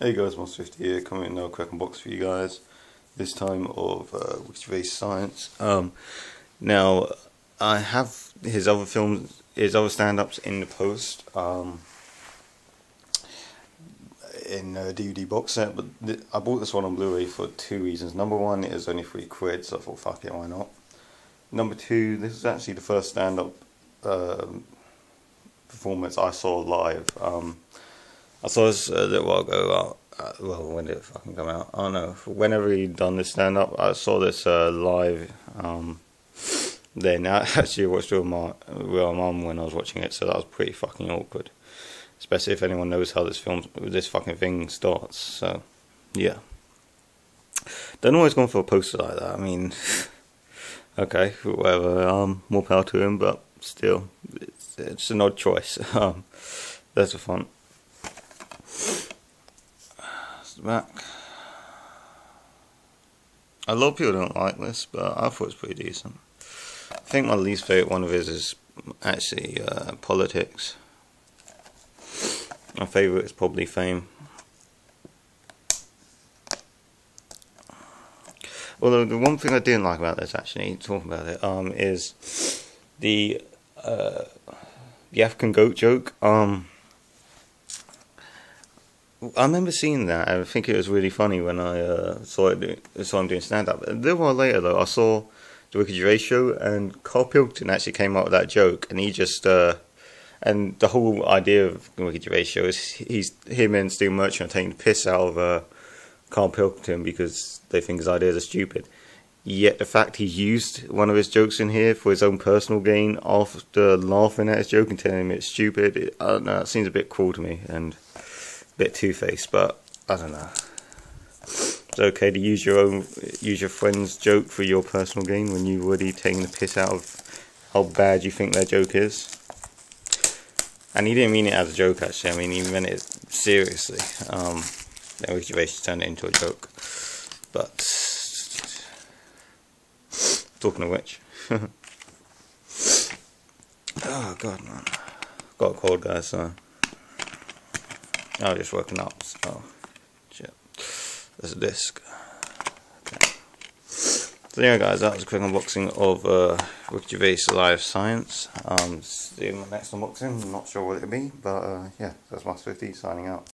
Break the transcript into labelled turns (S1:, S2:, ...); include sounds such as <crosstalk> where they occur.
S1: Hey guys, Monster50 here, coming in now, quick unbox for you guys. This time of uh, Ricky Science. Um, now, I have his other films, his other stand-ups in the post, um, in a DVD box set, but I bought this one on Blu-ray for two reasons. Number one, it was only three quid, so I thought, fuck it, why not? Number two, this is actually the first stand-up uh, performance I saw live. I saw this a little while ago. Uh, well, when did it fucking come out? I don't know. Whenever he done this stand up, I saw this uh, live. Um, then I <laughs> actually watched it with my with my mum when I was watching it, so that was pretty fucking awkward. Especially if anyone knows how this film, this fucking thing starts. So, yeah. Don't always go for a poster like that. I mean, <laughs> okay, whatever. Um, more power to him, but still, it's, it's an odd choice. <laughs> Um, there's the font the back. A lot of people don't like this, but I thought it was pretty decent. I think my least favourite one of his is actually uh, politics. My favourite is probably fame. Although the one thing I didn't like about this, actually, talking about it, um, is the uh, the African goat joke. Um, I remember seeing that. I think it was really funny when I uh, saw it. Saw him doing stand up. A little while later, though, I saw the Ricky Gervais show, and Carl Pilkington actually came up with that joke, and he just uh, and the whole idea of the Ricky Gervais show is he's him and Steve Merchant taking the piss out of uh, Carl Pilkington because they think his ideas are stupid. Yet the fact he used one of his jokes in here for his own personal gain after laughing at his joke and telling him it's stupid, it, I don't know. It seems a bit cruel to me and bit two faced, but I don't know. It's okay to use your own, use your friend's joke for your personal gain when you've already taken the piss out of how bad you think their joke is. And he didn't mean it as a joke, actually. I mean, he meant it seriously. Um, then we basically turned it into a joke. But talking of which, <laughs> oh god, man, got a cold, guys. So. Oh, just working up. Oh, shit. There's a disc. Okay. So yeah, guys, that was a quick unboxing of uh, Ricky Gervais Live Science. Um, see you in my next unboxing. I'm not sure what it'll be, but uh, yeah, that's Monster50 signing out.